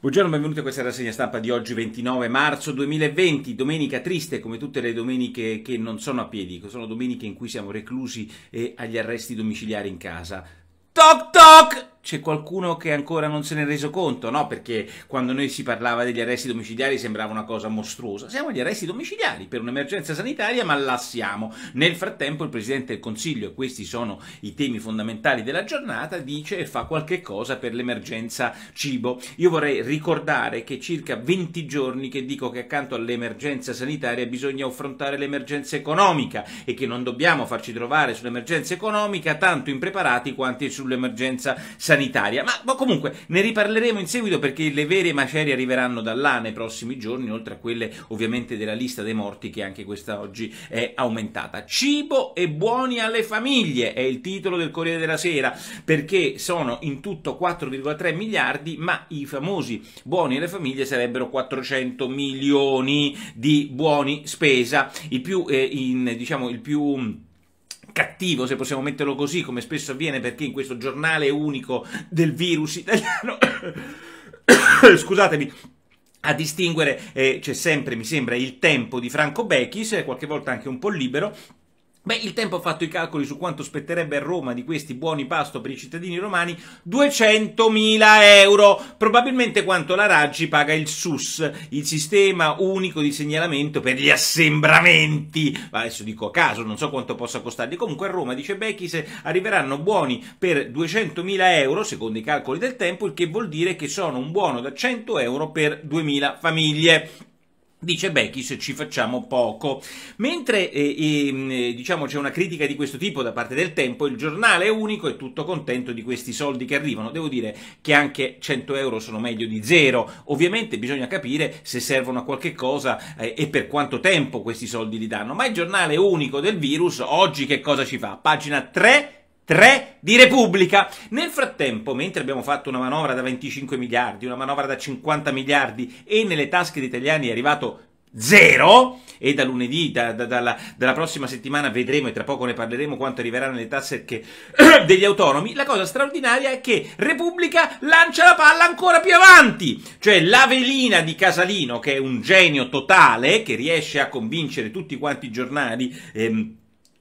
Buongiorno, benvenuti a questa rassegna stampa di oggi 29 marzo 2020, domenica triste come tutte le domeniche che non sono a piedi, sono domeniche in cui siamo reclusi e agli arresti domiciliari in casa. Toc toc! C'è qualcuno che ancora non se ne è reso conto, no? Perché quando noi si parlava degli arresti domiciliari sembrava una cosa mostruosa. Siamo agli arresti domiciliari per un'emergenza sanitaria, ma la siamo. Nel frattempo il Presidente del Consiglio, e questi sono i temi fondamentali della giornata, dice e fa qualche cosa per l'emergenza cibo. Io vorrei ricordare che circa 20 giorni che dico che accanto all'emergenza sanitaria bisogna affrontare l'emergenza economica e che non dobbiamo farci trovare sull'emergenza economica tanto impreparati quanti sull'emergenza sanitaria sanitaria, ma, ma, comunque ne riparleremo in seguito perché le vere macerie arriveranno da là nei prossimi giorni, oltre a quelle ovviamente della lista dei morti che anche questa oggi è aumentata. Cibo e buoni alle famiglie è il titolo del Corriere della Sera, perché sono in tutto 4,3 miliardi, ma i famosi buoni alle famiglie sarebbero 400 milioni di buoni spesa, il più, eh, in, diciamo, il più cattivo, se possiamo metterlo così, come spesso avviene perché in questo giornale unico del virus italiano, scusatemi, a distinguere eh, c'è sempre, mi sembra, il tempo di Franco Bechis, qualche volta anche un po' libero, Beh, il tempo ha fatto i calcoli su quanto spetterebbe a Roma di questi buoni pasto per i cittadini romani 200.000 euro, probabilmente quanto la Raggi paga il SUS, il sistema unico di segnalamento per gli assembramenti. Ma adesso dico a caso, non so quanto possa costarli. Comunque a Roma, dice Becchis, arriveranno buoni per 200.000 euro, secondo i calcoli del tempo, il che vuol dire che sono un buono da 100 euro per 2.000 famiglie. Dice Bechis, ci facciamo poco. Mentre eh, eh, diciamo c'è una critica di questo tipo da parte del tempo, il giornale è unico e tutto contento di questi soldi che arrivano. Devo dire che anche 100 euro sono meglio di zero. Ovviamente bisogna capire se servono a qualche cosa eh, e per quanto tempo questi soldi li danno. Ma il giornale unico del virus oggi che cosa ci fa? Pagina 3 3 di Repubblica. Nel frattempo, mentre abbiamo fatto una manovra da 25 miliardi, una manovra da 50 miliardi e nelle tasche degli italiani è arrivato zero e da lunedì, da, da, dalla, dalla, prossima settimana vedremo e tra poco ne parleremo quanto arriverà nelle tasse che, degli autonomi, la cosa straordinaria è che Repubblica lancia la palla ancora più avanti, cioè la velina di Casalino che è un genio totale che riesce a convincere tutti quanti i giornali ehm,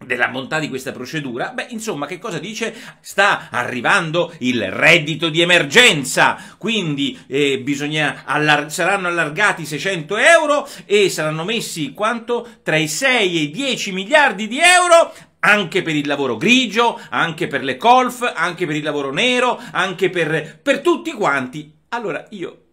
della bontà di questa procedura, beh, insomma, che cosa dice? Sta arrivando il reddito di emergenza, quindi eh, bisogna allar- saranno allargati 600 euro e saranno messi quanto? Tra i 6 e i 10 miliardi di euro anche per il lavoro grigio, anche per le colf, anche per il lavoro nero, anche per, per tutti quanti. Allora io,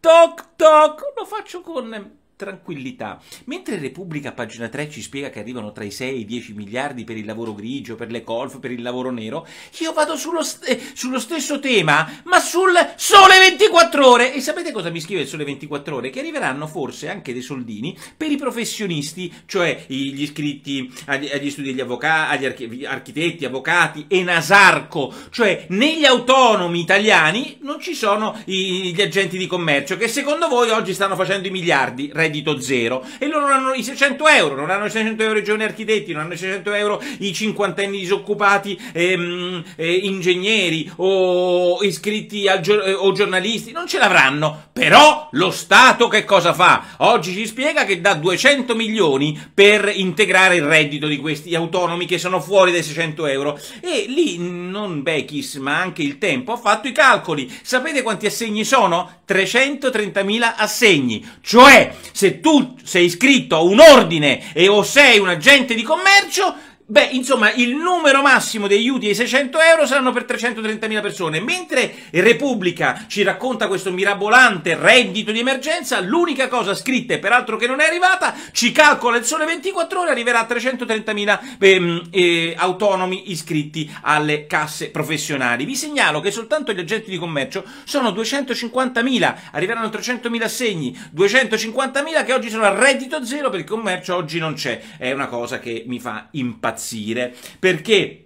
toc toc, lo faccio con tranquillità. Mentre Repubblica, pagina 3, ci spiega che arrivano tra i 6 e i 10 miliardi per il lavoro grigio, per le colf, per il lavoro nero, io vado sullo, st- eh, sullo stesso tema, ma sul Sole 24 Ore. E sapete cosa mi scrive il Sole 24 Ore? Che arriveranno forse anche dei soldini per i professionisti, cioè gli iscritti agli, agli studi degli avvocati, agli archi- architetti, avvocati e Nasarco, cioè negli autonomi italiani non ci sono i, gli agenti di commercio che secondo voi oggi stanno facendo i miliardi reddito zero. E loro non hanno i 600 euro, non hanno i 600 euro i giovani architetti, non hanno i 600 euro i cinquantenni disoccupati ehm, eh, ingegneri o iscritti al, eh, o giornalisti, non ce l'avranno, però lo Stato che cosa fa? Oggi ci spiega che dà 200 milioni per integrare il reddito di questi autonomi che sono fuori dai 600 euro. E lì non Bechis ma anche il tempo ha fatto i calcoli, sapete quanti assegni sono? 330.000 assegni, cioè se tu sei iscritto a un ordine e o sei un agente di commercio, Beh, insomma, il numero massimo degli aiuti ai 600 euro saranno per 330.000 persone, mentre Repubblica ci racconta questo mirabolante reddito di emergenza, l'unica cosa scritta e peraltro che non è arrivata, ci calcola il sole 24 ore, arriverà a 330.000 ehm, eh, autonomi iscritti alle casse professionali. Vi segnalo che soltanto gli agenti di commercio sono 250.000, arriveranno 300.000 assegni, 250.000 che oggi sono a reddito zero perché il commercio oggi non c'è, è una cosa che mi fa impazzire impazzire perché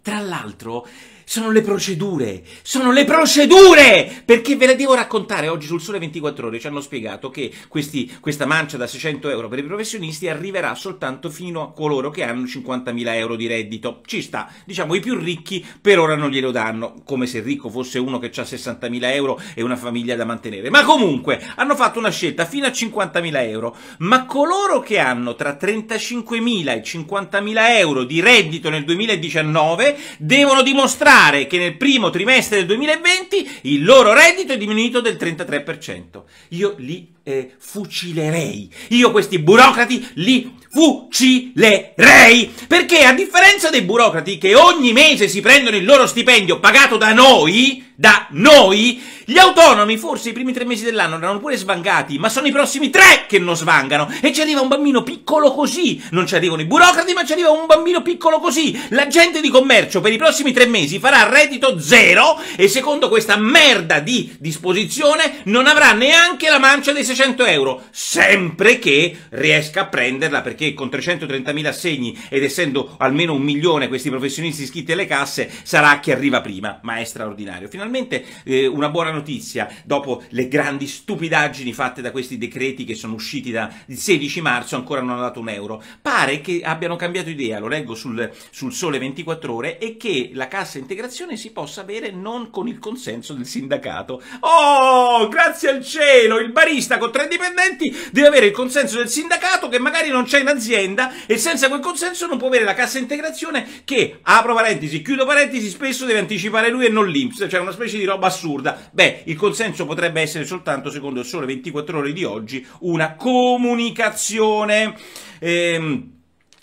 tra l'altro sono le procedure, sono le procedure! Perché ve le devo raccontare oggi sul Sole 24 Ore, ci hanno spiegato che questi, questa mancia da 600 euro per i professionisti arriverà soltanto fino a coloro che hanno 50.000 euro di reddito. Ci sta, diciamo i più ricchi per ora non glielo danno, come se ricco fosse uno che ha 60.000 euro e una famiglia da mantenere. Ma comunque hanno fatto una scelta fino a 50.000 euro, ma coloro che hanno tra 35.000 e 50.000 euro di reddito nel 2019 devono dimostrare notare che nel primo trimestre del 2020 il loro reddito è diminuito del 33%. Io li eh, fucilerei. Io questi burocrati li fucilerei. Perché a differenza dei burocrati che ogni mese si prendono il loro stipendio pagato da noi, da noi, gli autonomi forse i primi tre mesi dell'anno erano pure svangati, ma sono i prossimi tre che non svangano. E ci arriva un bambino piccolo così. Non ci arrivano i burocrati, ma ci arriva un bambino piccolo così. L'agente di commercio per i prossimi tre mesi farà reddito zero e secondo questa merda di disposizione non avrà neanche la mancia dei 600 euro. Sempre che riesca a prenderla perché con 330.000 assegni ed essendo almeno un milione questi professionisti iscritti alle casse sarà che arriva prima. Ma è straordinario. Finalmente eh, una buona notizia, dopo le grandi stupidaggini fatte da questi decreti che sono usciti dal 16 marzo, ancora non hanno dato un euro. Pare che abbiano cambiato idea, lo leggo sul, sul Sole 24 Ore, e che la cassa integrazione si possa avere non con il consenso del sindacato. Oh, grazie al cielo, il barista con tre dipendenti deve avere il consenso del sindacato che magari non c'è in azienda e senza quel consenso non può avere la cassa integrazione che, apro parentesi, chiudo parentesi, spesso deve anticipare lui e non l'Inps, cioè una specie di roba assurda. Beh, il consenso potrebbe essere soltanto, secondo il sole 24 ore di oggi, una comunicazione. Ehm,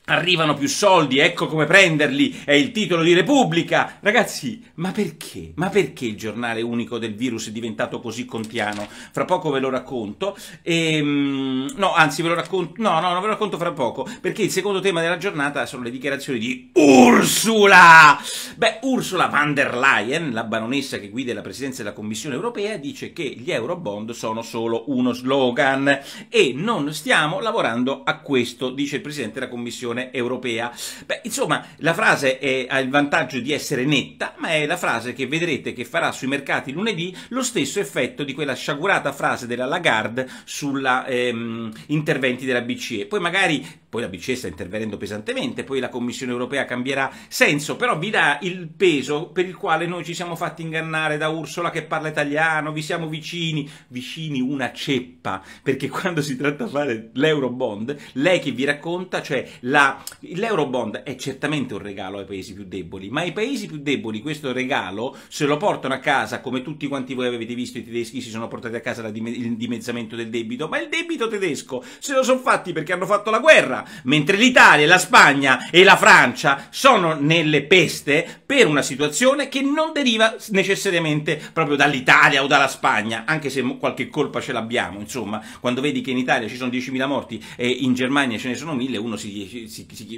Arrivano più soldi, ecco come prenderli, è il titolo di Repubblica. Ragazzi, ma perché? Ma perché il giornale unico del virus è diventato così contiano? Fra poco ve lo racconto. E, ehm, no, anzi, ve lo racconto. No, no, non ve lo racconto fra poco. Perché il secondo tema della giornata sono le dichiarazioni di Ursula. Beh, Ursula von der Leyen, la baronessa che guida la presidenza della Commissione europea, dice che gli Eurobond sono solo uno slogan e non stiamo lavorando a questo, dice il presidente della Commissione Commissione europea. Beh, insomma, la frase è, ha il vantaggio di essere netta, ma è la frase che vedrete che farà sui mercati lunedì lo stesso effetto di quella sciagurata frase della Lagarde sulla ehm, interventi della BCE. Poi magari poi la BCE sta intervenendo pesantemente, poi la Commissione europea cambierà senso, però vi dà il peso per il quale noi ci siamo fatti ingannare da Ursula che parla italiano, vi siamo vicini, vicini una ceppa, perché quando si tratta di fare l'Eurobond, lei che vi racconta, cioè la, l'Eurobond è certamente un regalo ai paesi più deboli, ma i paesi più deboli questo regalo se lo portano a casa, come tutti quanti voi avete visto, i tedeschi si sono portati a casa il dimezzamento del debito, ma il debito tedesco se lo sono fatti perché hanno fatto la guerra, mentre l'Italia, la Spagna e la Francia sono nelle peste per una situazione che non deriva necessariamente proprio dall'Italia o dalla Spagna, anche se qualche colpa ce l'abbiamo, insomma, quando vedi che in Italia ci sono 10.000 morti e in Germania ce ne sono 1.000, uno si,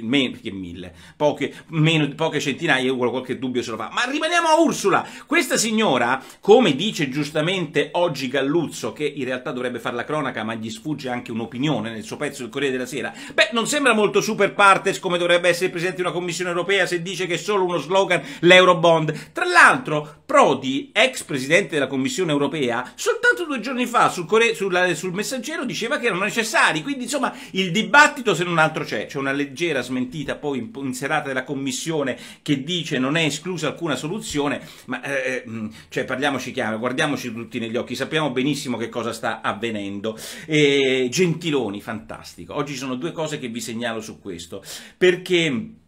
meno che 1.000, poche, meno, poche centinaia, uno qualche dubbio se lo fa. Ma rimaniamo a Ursula, questa signora, come dice giustamente oggi Galluzzo, che in realtà dovrebbe fare la cronaca, ma gli sfugge anche un'opinione nel suo pezzo del Corriere della Sera, beh, non sembra molto super partes come dovrebbe essere di una Commissione Europea se dice che è solo uno slogan l'Eurobond. Tra l'altro, Prodi, ex Presidente della Commissione Europea, soltanto due giorni fa sul, Core- sul, sul Messaggero diceva che erano necessari, quindi insomma il dibattito se non altro c'è, c'è una leggera smentita poi in, in serata della Commissione che dice non è esclusa alcuna soluzione, ma eh, mm, cioè parliamoci chiaro, guardiamoci tutti negli occhi, sappiamo benissimo che cosa sta avvenendo. E Gentiloni, fantastico. Oggi ci sono due cose che vi segnalo su questo, perché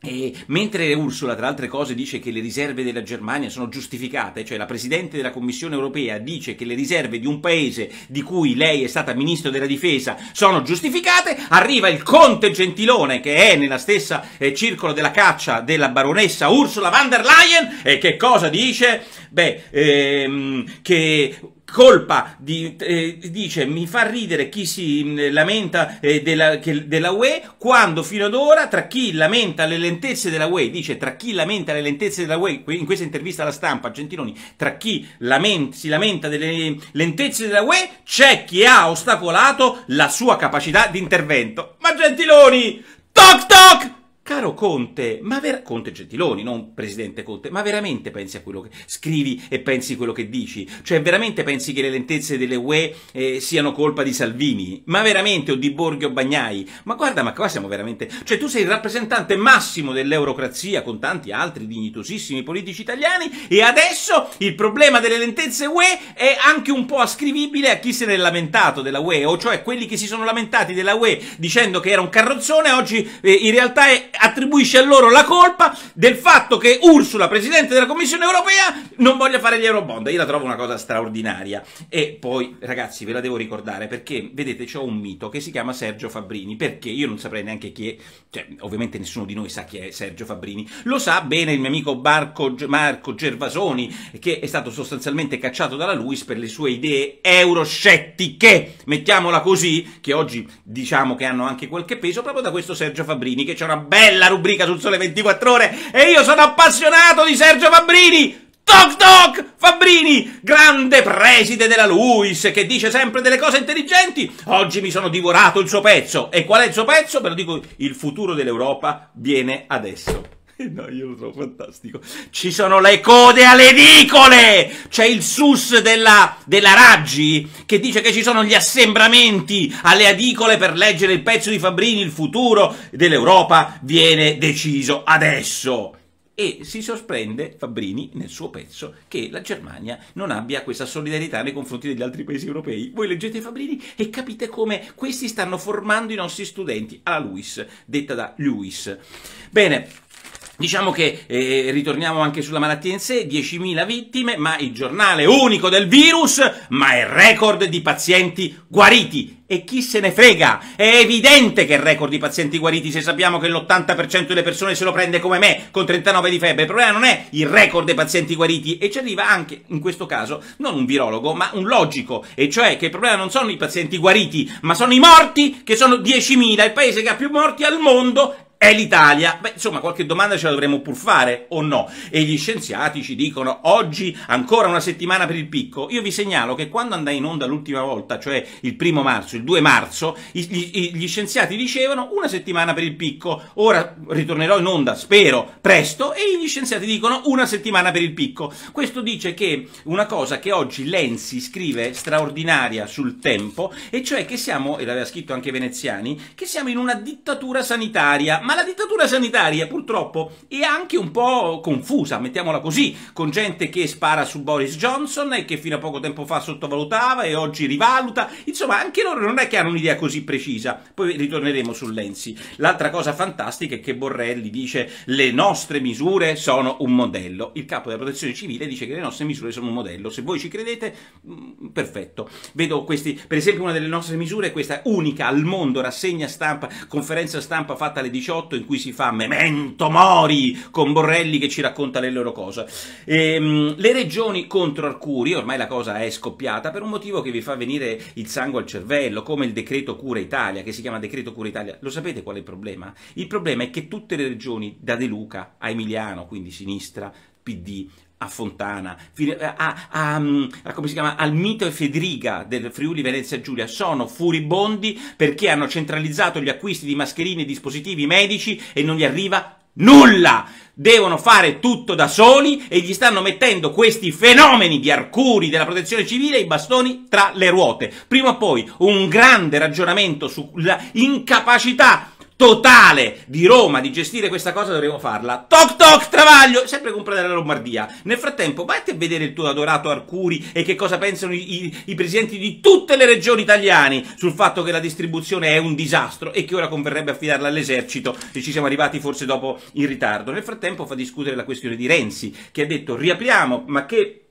e mentre Ursula, tra altre cose, dice che le riserve della Germania sono giustificate, cioè la Presidente della Commissione europea dice che le riserve di un paese di cui lei è stata Ministro della Difesa sono giustificate, arriva il Conte Gentilone, che è nella stessa eh, circolo della caccia della baronessa Ursula von der Leyen, e che cosa dice? Beh, ehm, che colpa di, eh, dice mi fa ridere chi si mm, lamenta eh, della, che, della, UE quando fino ad ora tra chi lamenta le lentezze della UE dice tra chi lamenta le lentezze della UE in questa intervista alla stampa Gentiloni tra chi lament, si lamenta delle lentezze della UE c'è chi ha ostacolato la sua capacità di intervento. Ma Gentiloni toc toc Caro Conte, ma ver- Conte Gentiloni, non Presidente Conte, ma veramente pensi a quello che scrivi e pensi quello che dici? Cioè veramente pensi che le lentezze delle UE eh, siano colpa di Salvini? Ma veramente o di Borghi o Bagnai? Ma guarda, ma qua siamo veramente... Cioè tu sei il rappresentante massimo dell'eurocrazia con tanti altri dignitosissimi politici italiani e adesso il problema delle lentezze UE è anche un po' ascrivibile a chi se ne è lamentato della UE, o cioè quelli che si sono lamentati della UE dicendo che era un carrozzone, oggi eh, in realtà è attribuisce a loro la colpa del fatto che Ursula, Presidente della Commissione Europea, non voglia fare gli Eurobond. Io la trovo una cosa straordinaria. E poi, ragazzi, ve la devo ricordare perché, vedete, c'ho un mito che si chiama Sergio Fabbrini. Perché? Io non saprei neanche chi è, cioè, ovviamente nessuno di noi sa chi è Sergio Fabbrini. Lo sa bene il mio amico Marco, Marco Gervasoni, che è stato sostanzialmente cacciato dalla Luis per le sue idee euroscettiche, mettiamola così, che oggi diciamo che hanno anche qualche peso, proprio da questo Sergio Fabbrini, che c'è una bella bella rubrica sul Sole 24 Ore e io sono appassionato di Sergio Fabbrini! Toc toc! Fabbrini, grande preside della Luis, che dice sempre delle cose intelligenti. Oggi mi sono divorato il suo pezzo. E qual è il suo pezzo? Ve lo dico, il futuro dell'Europa viene adesso. No, io lo trovo fantastico. Ci sono le code alle edicole! C'è il sus della, della Raggi che dice che ci sono gli assembramenti alle edicole per leggere il pezzo di Fabrini. Il futuro dell'Europa viene deciso adesso. E si sorprende Fabrini nel suo pezzo che la Germania non abbia questa solidarietà nei confronti degli altri paesi europei. Voi leggete Fabrini e capite come questi stanno formando i nostri studenti alla Luis, detta da Lewis. Bene, Diciamo che eh, ritorniamo anche sulla malattia in sé, 10.000 vittime, ma il giornale unico del virus, ma il record di pazienti guariti. E chi se ne frega? È evidente che il record di pazienti guariti se sappiamo che l'80% delle persone se lo prende come me, con 39 di febbre. Il problema non è il record dei pazienti guariti e ci arriva anche, in questo caso, non un virologo, ma un logico. E cioè che il problema non sono i pazienti guariti, ma sono i morti, che sono 10.000. Il paese che ha più morti al mondo è l'Italia? Beh, insomma, qualche domanda ce la dovremmo pur fare, o no? E gli scienziati ci dicono, oggi ancora una settimana per il picco. Io vi segnalo che quando andai in onda l'ultima volta, cioè il primo marzo, il 2 marzo, gli, gli scienziati dicevano una settimana per il picco. Ora ritornerò in onda, spero, presto, e gli scienziati dicono una settimana per il picco. Questo dice che una cosa che oggi Lenzi scrive straordinaria sul tempo, e cioè che siamo, e l'aveva scritto anche Veneziani, che siamo in una dittatura sanitaria ma la dittatura sanitaria purtroppo è anche un po' confusa, mettiamola così, con gente che spara su Boris Johnson e che fino a poco tempo fa sottovalutava e oggi rivaluta, insomma anche loro non è che hanno un'idea così precisa, poi ritorneremo su Lenzi. L'altra cosa fantastica è che Borrelli dice le nostre misure sono un modello, il capo della protezione civile dice che le nostre misure sono un modello, se voi ci credete, mm, perfetto. Vedo questi, per esempio una delle nostre misure è questa unica al mondo, rassegna stampa, conferenza stampa fatta alle 18 2018 in cui si fa Memento Mori con Borrelli che ci racconta le loro cose. Ehm, le regioni contro Arcuri, ormai la cosa è scoppiata per un motivo che vi fa venire il sangue al cervello, come il decreto Cura Italia, che si chiama decreto Cura Italia. Lo sapete qual è il problema? Il problema è che tutte le regioni, da De Luca a Emiliano, quindi sinistra, PD, a Fontana, a, a, si chiama, al mito e Federica del Friuli Venezia Giulia sono furibondi perché hanno centralizzato gli acquisti di mascherine e dispositivi medici e non gli arriva nulla! Devono fare tutto da soli e gli stanno mettendo questi fenomeni di arcuri della protezione civile i bastoni tra le ruote. Prima o poi un grande ragionamento sulla incapacità totale di Roma di gestire questa cosa dovremo farla. Toc toc Travaglio, sempre compra della Lombardia. Nel frattempo vai a vedere il tuo adorato Arcuri e che cosa pensano i, i, i, presidenti di tutte le regioni italiane sul fatto che la distribuzione è un disastro e che ora converrebbe affidarla all'esercito e ci siamo arrivati forse dopo in ritardo. Nel frattempo fa discutere la questione di Renzi che ha detto riapriamo ma che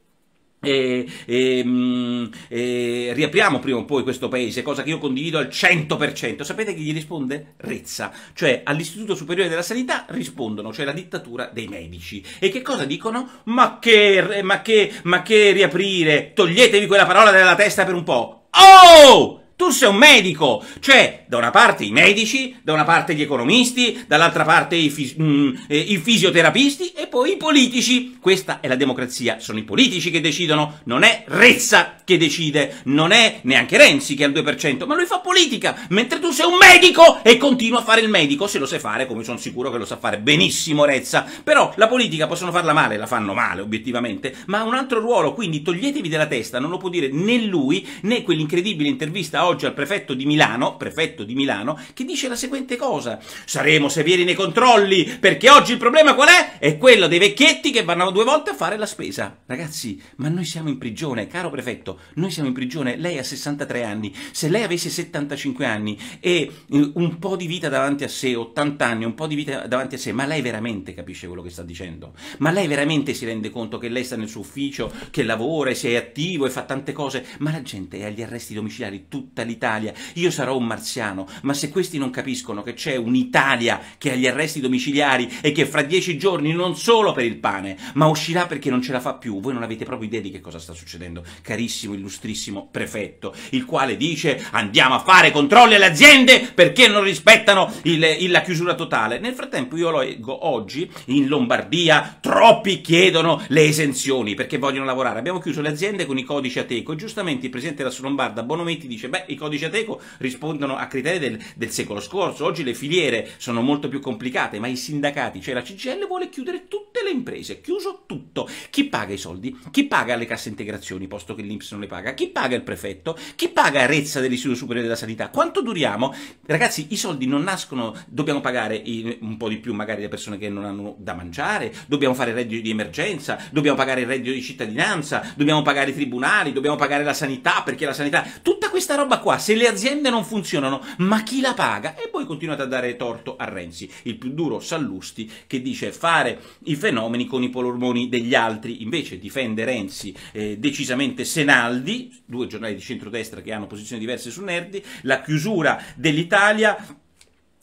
e, e, mm, e, riapriamo prima o poi questo paese, cosa che io condivido al 100%. Sapete chi gli risponde? Rezza, cioè all'Istituto Superiore della Sanità rispondono, cioè la dittatura dei medici. E che cosa dicono? Ma che, ma che, ma che riaprire? Toglietevi quella parola dalla testa per un po'. Oh! Tu sei un medico, cioè da una parte i medici, da una parte gli economisti, dall'altra parte i, fis- mm, eh, i, fisioterapisti e poi i politici. Questa è la democrazia, sono i politici che decidono, non è Rezza che decide, non è neanche Renzi che ha il 2%, ma lui fa politica, mentre tu sei un medico e continua a fare il medico, se lo sai fare, come sono sicuro che lo sa fare benissimo Rezza. Però la politica possono farla male, la fanno male obiettivamente, ma ha un altro ruolo, quindi toglietevi dalla testa, non lo può dire né lui né quell'incredibile intervista oggi al prefetto di Milano, prefetto di Milano, che dice la seguente cosa. Saremo severi nei controlli, perché oggi il problema qual è? È quello dei vecchietti che vanno due volte a fare la spesa. Ragazzi, ma noi siamo in prigione, caro prefetto, noi siamo in prigione, lei ha 63 anni, se lei avesse 75 anni e eh, un po' di vita davanti a sé, 80 anni, un po' di vita davanti a sé, ma lei veramente capisce quello che sta dicendo? Ma lei veramente si rende conto che lei sta nel suo ufficio, che lavora, si è attivo e fa tante cose, ma la gente è agli arresti domiciliari tutta l'Italia io sarò un marziano, ma se questi non capiscono che c'è un'Italia che ha gli arresti domiciliari e che fra dieci giorni non solo per il pane, ma uscirà perché non ce la fa più, voi non avete proprio idea di che cosa sta succedendo, carissimo, illustrissimo prefetto, il quale dice andiamo a fare controlli alle aziende perché non rispettano il, il, la chiusura totale. Nel frattempo io leggo oggi in Lombardia, troppi chiedono le esenzioni perché vogliono lavorare. Abbiamo chiuso le aziende con i codici Ateco e giustamente il presidente della Lombarda Bonometti dice beh i codici Ateco rispondono a criteri del, del, secolo scorso. Oggi le filiere sono molto più complicate, ma i sindacati, cioè la CGL, vuole chiudere tutte le imprese, chiuso tutto. Chi paga i soldi? Chi paga le casse integrazioni, posto che l'Inps non le paga? Chi paga il prefetto? Chi paga Arezza dell'Istituto Superiore della Sanità? Quanto duriamo? Ragazzi, i soldi non nascono, dobbiamo pagare un po' di più magari le persone che non hanno da mangiare, dobbiamo fare il reddito di emergenza, dobbiamo pagare il reddito di cittadinanza, dobbiamo pagare i tribunali, dobbiamo pagare la sanità, perché la sanità, tutta questa roba qua, se le aziende non funzionano, ma chi la paga? E poi continuate a dare torto a Renzi, il più duro Sallusti, che dice fare i fenomeni con i polmoni degli altri, invece difende Renzi eh, decisamente Senaldi, due giornali di centrodestra che hanno posizioni diverse su Nerdi, la chiusura dell'Italia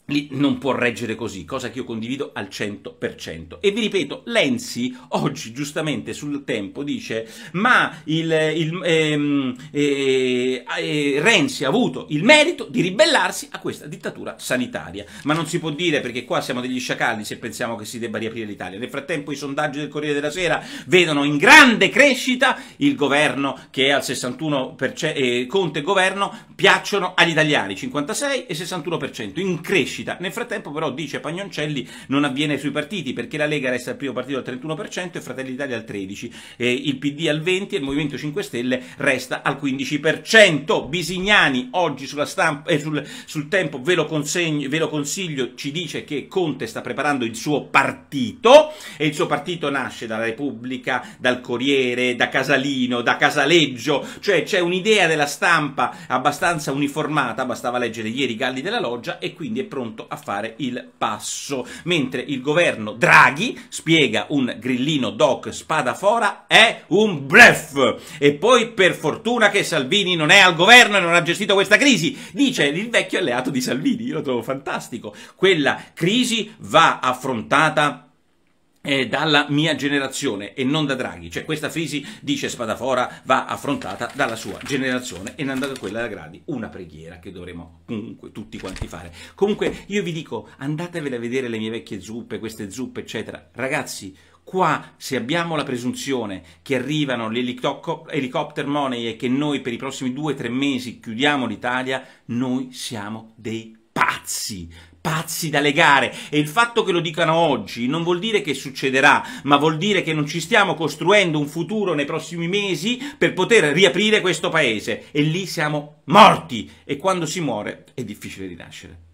lì non può reggere così, cosa che io condivido al 100%. E vi ripeto, Lenzi oggi giustamente sul tempo dice ma il, il, ehm, eh, eh, Renzi ha avuto il merito di ribellarsi a questa dittatura sanitaria. Ma non si può dire perché qua siamo degli sciacalli se pensiamo che si debba riaprire l'Italia. Nel frattempo i sondaggi del Corriere della Sera vedono in grande crescita il governo che è al 61%, eh, Conte governo piacciono agli italiani, 56 e 61%, in crescita crescita. Nel frattempo però dice Pagnoncelli non avviene sui partiti perché la Lega resta al primo partito al 31% e Fratelli d'Italia al 13%, e il PD al 20% e il Movimento 5 Stelle resta al 15%. Bisignani oggi stampa, eh, sul, sul tempo ve lo, consegno, ve lo consiglio, ci dice che Conte sta preparando il suo partito e il suo partito nasce dalla Repubblica, dal Corriere, da Casalino, da Casaleggio, cioè c'è un'idea della stampa abbastanza uniformata, bastava leggere ieri i Galli della Loggia e quindi è pronto pronto a fare il passo, mentre il governo Draghi spiega un grillino doc spada fora è un bluff e poi per fortuna che Salvini non è al governo e non ha gestito questa crisi, dice il vecchio alleato di Salvini, io lo trovo fantastico, quella crisi va affrontata eh, dalla mia generazione e non da Draghi, cioè questa crisi, dice Spadafora, va affrontata dalla sua generazione e non da quella da Gradi, una preghiera che dovremo comunque tutti quanti fare. Comunque io vi dico, andatevele a vedere le mie vecchie zuppe, queste zuppe eccetera, ragazzi, Qua, se abbiamo la presunzione che arrivano gli helicopter money e che noi per i prossimi due o tre mesi chiudiamo l'Italia, noi siamo dei pazzi pazzi da legare. E il fatto che lo dicano oggi non vuol dire che succederà, ma vuol dire che non ci stiamo costruendo un futuro nei prossimi mesi per poter riaprire questo paese. E lì siamo morti. E quando si muore è difficile rinascere.